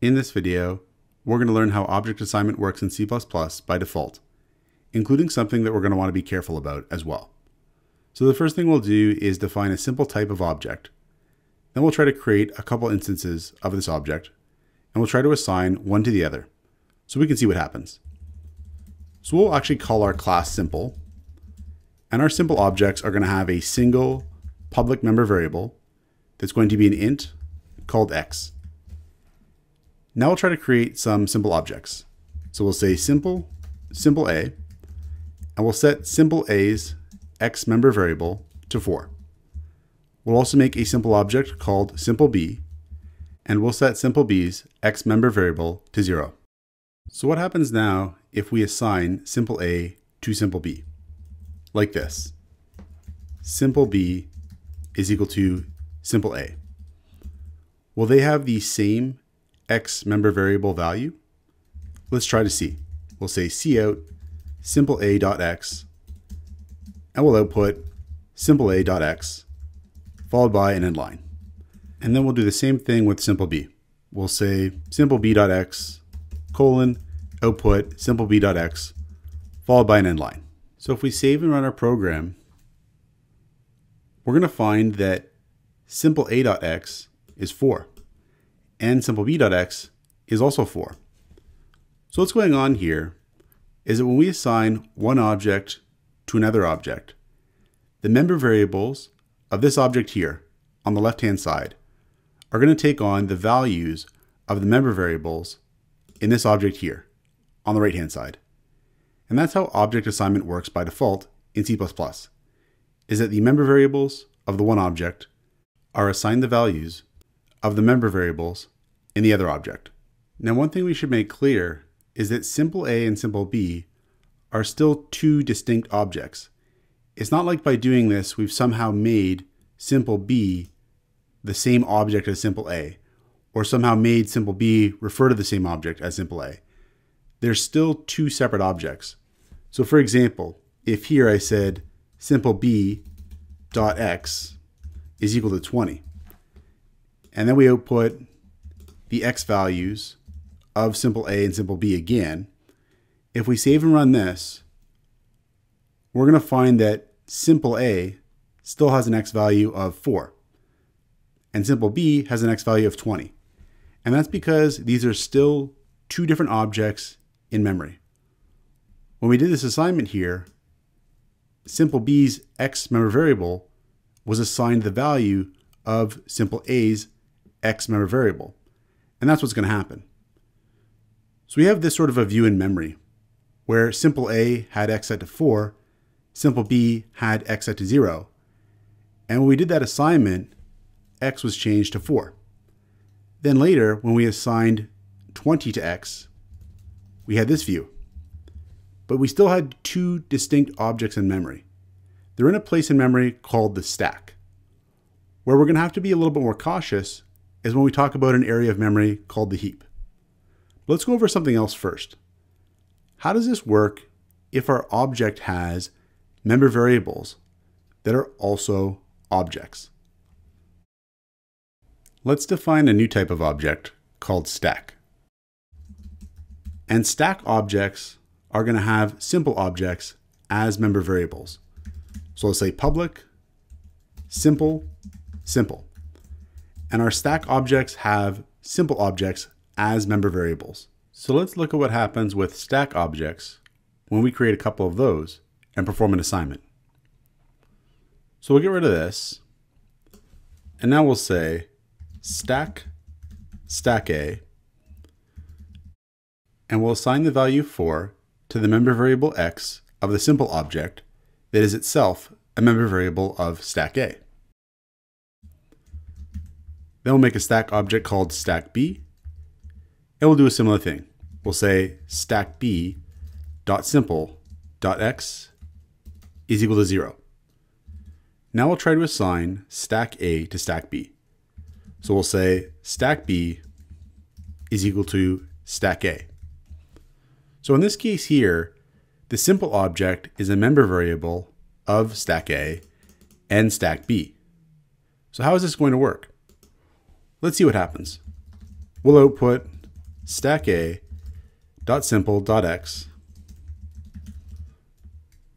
In this video, we're going to learn how object assignment works in C++ by default, including something that we're going to want to be careful about as well. So the first thing we'll do is define a simple type of object. Then we'll try to create a couple instances of this object, and we'll try to assign one to the other, so we can see what happens. So we'll actually call our class simple, and our simple objects are going to have a single public member variable that's going to be an int called x. Now we'll try to create some simple objects. So we'll say simple, simple a, and we'll set simple a's x member variable to 4. We'll also make a simple object called simple b, and we'll set simple b's x member variable to 0. So what happens now if we assign simple a to simple b? Like this. Simple b is equal to simple a. Will they have the same x member variable value? Let's try to see. We'll say cout simple a dot x, and we'll output simple a dot x followed by an end line. And then we'll do the same thing with simple b. We'll say simple b dot x colon output simple b dot x followed by an end line. So if we save and run our program, we're going to find that simple a dot x is 4 and simple b dot x is also 4. So what's going on here is that when we assign one object to another object, the member variables of this object here on the left hand side are going to take on the values of the member variables in this object here on the right hand side. And that's how object assignment works by default in C++, is that the member variables of the one object are assigned the values of the member variables in the other object. Now one thing we should make clear is that simple a and simple b are still two distinct objects. It's not like by doing this we've somehow made simple b the same object as simple a, or somehow made simple b refer to the same object as simple a. They're still two separate objects. So for example, if here I said simple b dot x is equal to 20, and then we output the x values of simple a and simple b again, if we save and run this, we're going to find that simple a still has an x value of 4, and simple b has an x value of 20. And that's because these are still two different objects in memory. When we did this assignment here, simple b's x member variable was assigned the value of simple a's x member variable. And that's what's going to happen. So we have this sort of a view in memory where simple a had x set to 4, simple b had x set to 0. And when we did that assignment, x was changed to 4. Then later, when we assigned 20 to x, we had this view. But we still had two distinct objects in memory. They're in a place in memory called the stack. Where we're going to have to be a little bit more cautious is when we talk about an area of memory called the heap. But let's go over something else first. How does this work if our object has member variables that are also objects? Let's define a new type of object called stack. And stack objects are going to have simple objects as member variables. So let's say public, simple, simple. And our stack objects have simple objects as member variables. So let's look at what happens with stack objects when we create a couple of those and perform an assignment. So we'll get rid of this. And now we'll say stack stack A and we'll assign the value 4 to the member variable x of the simple object that is itself a member variable of stack A. Then we'll make a stack object called stack B, and we'll do a similar thing. We'll say stack B dot simple dot x is equal to 0. Now we'll try to assign stack A to stack B. So we'll say stack B is equal to stack A. So in this case here, the simple object is a member variable of stack A and stack B. So how is this going to work? Let's see what happens. We'll output stack a dot simple dot x.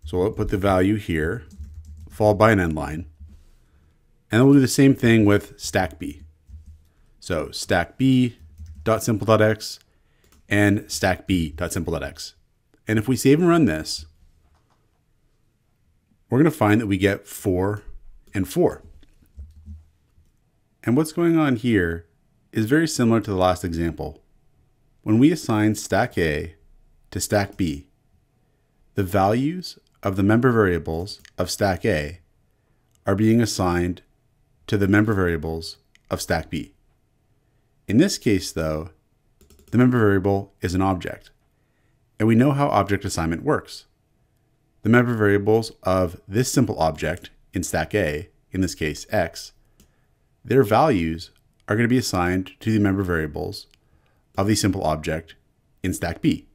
So we'll put the value here, followed by an end line. And then we'll do the same thing with stack b. So stack b dot simple dot x and stack b dot simple dot x. And if we save and run this, we're going to find that we get 4 and 4. And what's going on here is very similar to the last example. When we assign stack A to stack B, the values of the member variables of stack A are being assigned to the member variables of stack B. In this case, though, the member variable is an object, and we know how object assignment works the member variables of this simple object in stack A, in this case x, their values are going to be assigned to the member variables of the simple object in stack B.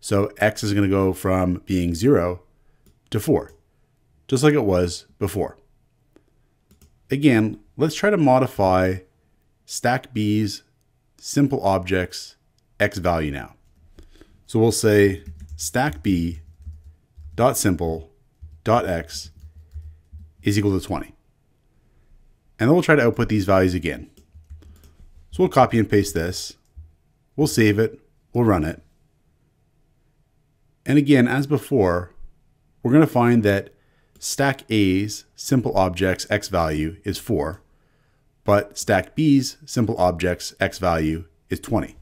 So x is going to go from being 0 to 4, just like it was before. Again, let's try to modify stack B's simple objects x value now. So we'll say stack B dot simple dot x is equal to 20. And then we'll try to output these values again. So we'll copy and paste this. We'll save it. We'll run it. And again, as before, we're going to find that stack A's simple objects x value is 4, but stack B's simple objects x value is 20.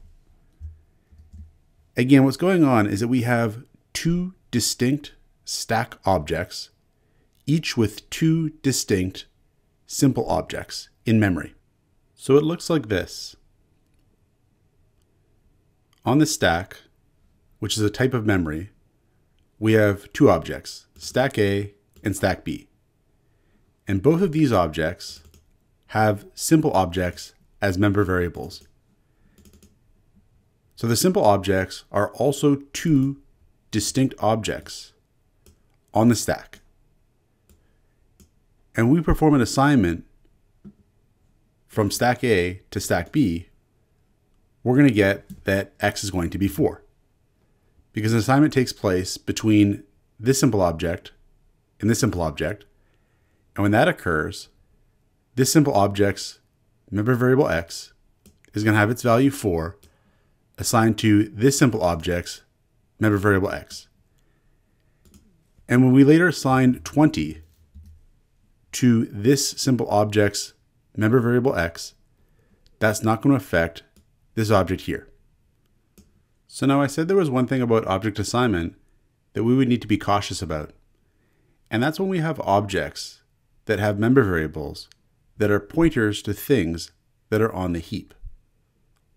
Again, what's going on is that we have two distinct stack objects, each with two distinct simple objects in memory. So it looks like this. On the stack, which is a type of memory, we have two objects, stack A and stack B. And both of these objects have simple objects as member variables. So the simple objects are also two distinct objects on the stack. And we perform an assignment from stack A to stack B, we're going to get that x is going to be 4. Because an assignment takes place between this simple object and this simple object. And when that occurs, this simple object's member variable x is going to have its value 4 assigned to this simple object's member variable x. And when we later assign 20 to this simple object's member variable x, that's not going to affect this object here. So now I said there was one thing about object assignment that we would need to be cautious about. And that's when we have objects that have member variables that are pointers to things that are on the heap.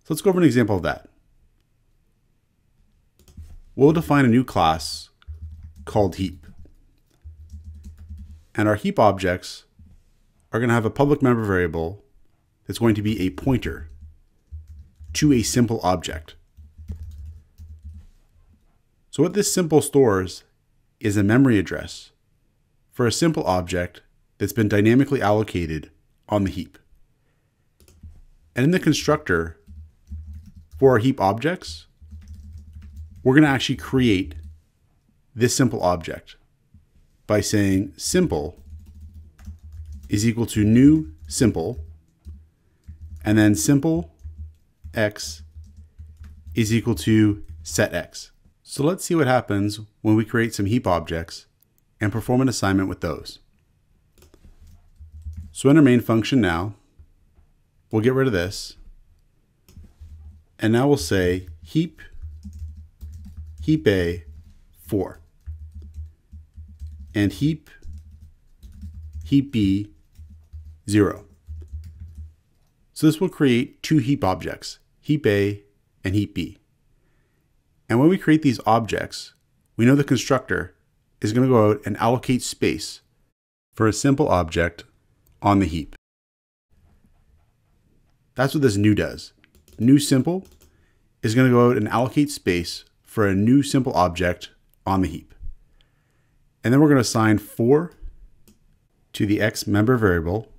So let's go over an example of that. We'll define a new class called heap. And our heap objects are going to have a public member variable that's going to be a pointer to a simple object. So what this simple stores is a memory address for a simple object that's been dynamically allocated on the heap. And in the constructor for our heap objects, we're going to actually create this simple object by saying simple is equal to new simple, and then simple x is equal to set x. So let's see what happens when we create some heap objects and perform an assignment with those. So in our main function now, we'll get rid of this, and now we'll say heap heap a 4 and heap heap B 0. So this will create two heap objects, heap A and heap B. And when we create these objects, we know the constructor is going to go out and allocate space for a simple object on the heap. That's what this new does. New simple is going to go out and allocate space for a new simple object on the heap. And then we're going to assign 4 to the x member variable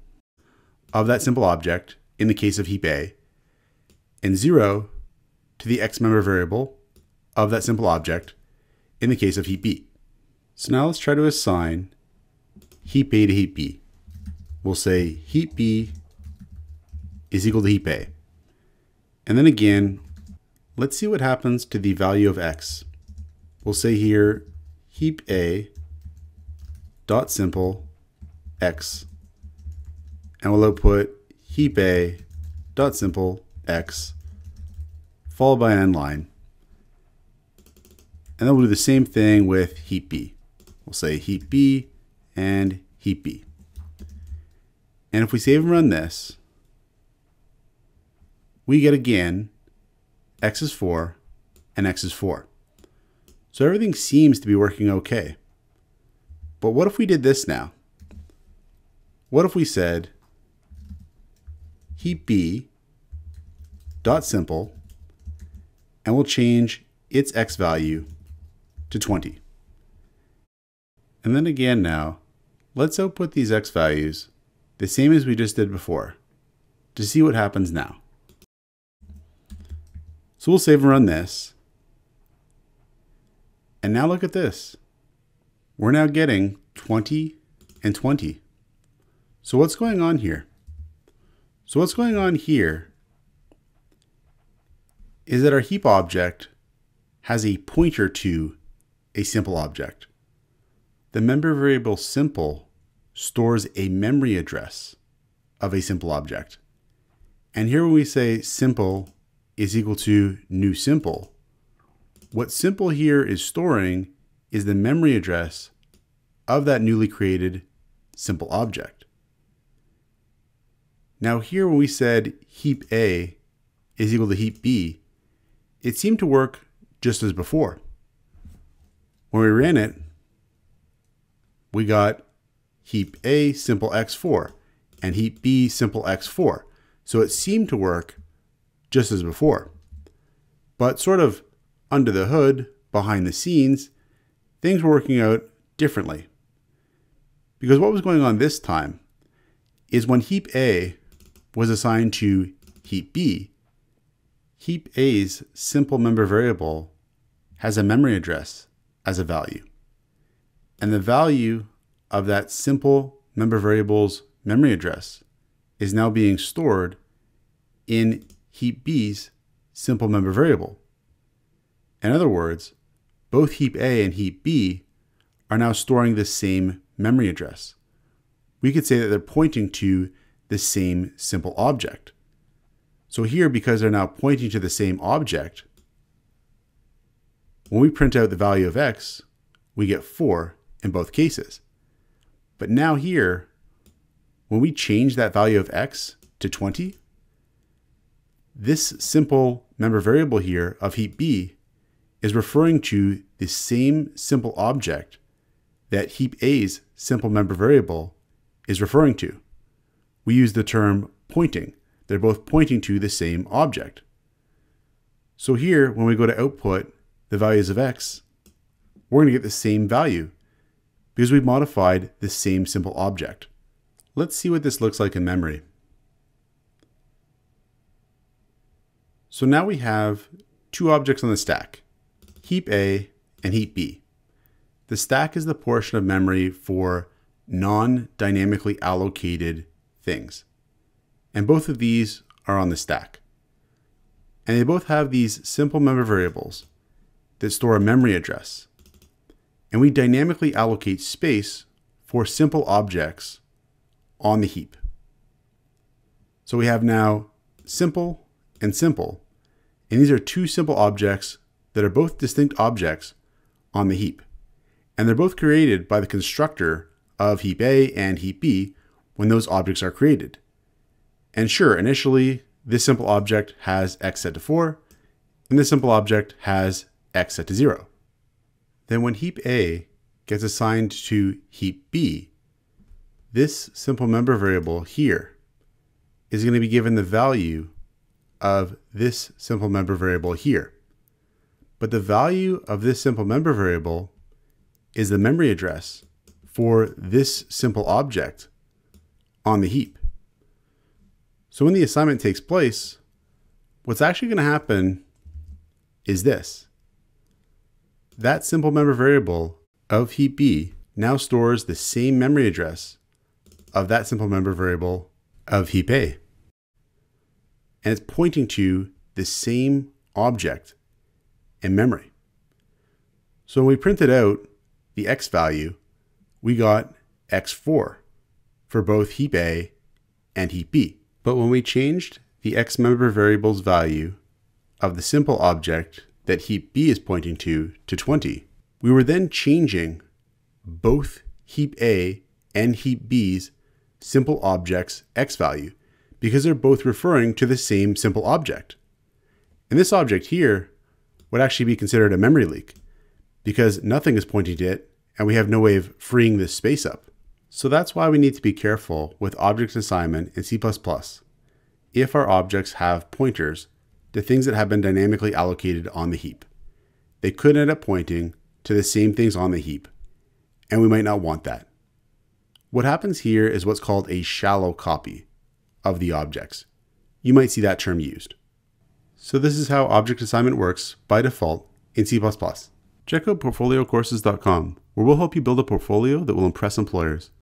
of that simple object in the case of heap A, and 0 to the x member variable of that simple object in the case of heap B. So now let's try to assign heap A to heap B. We'll say heap B is equal to heap A. And then again, let's see what happens to the value of x. We'll say here heap A dot simple x and we'll output heap A dot simple x followed by an end line. And then we'll do the same thing with heap B. We'll say heap B and heap B. And if we save and run this, we get again x is 4 and x is 4. So everything seems to be working okay. But what if we did this now? What if we said heap B dot simple and we'll change its x value to 20. And then again now, let's output these x values the same as we just did before to see what happens now. So we'll save and run this. And now look at this. We're now getting 20 and 20. So what's going on here? So what's going on here is that our heap object has a pointer to a simple object. The member variable simple stores a memory address of a simple object. And here when we say simple is equal to new simple, what simple here is storing is the memory address of that newly created simple object. Now here when we said heap A is equal to heap B, it seemed to work just as before. When we ran it, we got heap A simple x4 and heap B simple x4. So it seemed to work just as before. But sort of under the hood, behind the scenes, things were working out differently. Because what was going on this time is when heap A was assigned to heap B, heap A's simple member variable has a memory address as a value. And the value of that simple member variable's memory address is now being stored in heap B's simple member variable. In other words, both heap A and heap B are now storing the same memory address. We could say that they're pointing to the same simple object. So here, because they're now pointing to the same object, when we print out the value of x, we get 4 in both cases. But now here, when we change that value of x to 20, this simple member variable here of heap B is referring to the same simple object that heap A's simple member variable is referring to. We use the term pointing. They're both pointing to the same object. So here, when we go to output the values of x, we're going to get the same value because we've modified the same simple object. Let's see what this looks like in memory. So now we have two objects on the stack, heap A and heap B. The stack is the portion of memory for non-dynamically allocated things. And both of these are on the stack. And they both have these simple member variables that store a memory address. And we dynamically allocate space for simple objects on the heap. So we have now simple and simple. And these are two simple objects that are both distinct objects on the heap. And they're both created by the constructor of heap A and heap B when those objects are created. And sure, initially, this simple object has x set to 4, and this simple object has x set to 0. Then when heap A gets assigned to heap B, this simple member variable here is going to be given the value of this simple member variable here. But the value of this simple member variable is the memory address for this simple object on the heap. So when the assignment takes place, what's actually going to happen is this. That simple member variable of heap B now stores the same memory address of that simple member variable of heap A. And it's pointing to the same object in memory. So when we printed out the x value, we got x4 for both heap A and heap B. But when we changed the x member variable's value of the simple object that heap B is pointing to to 20, we were then changing both heap A and heap B's simple object's x value because they're both referring to the same simple object. And this object here would actually be considered a memory leak because nothing is pointing to it and we have no way of freeing this space up. So that's why we need to be careful with object assignment in C++ if our objects have pointers to things that have been dynamically allocated on the heap. They could end up pointing to the same things on the heap, and we might not want that. What happens here is what's called a shallow copy of the objects. You might see that term used. So this is how object assignment works by default in C++. Check out portfoliocourses.com, where we'll help you build a portfolio that will impress employers.